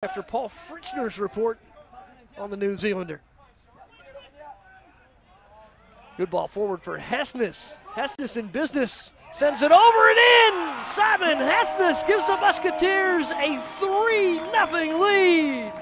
after Paul Fritchner's report on the New Zealander. Good ball forward for Hestnes. Hestnes in business. Sends it over and in. Simen Hestnes gives the Musketeers a 3 0 lead.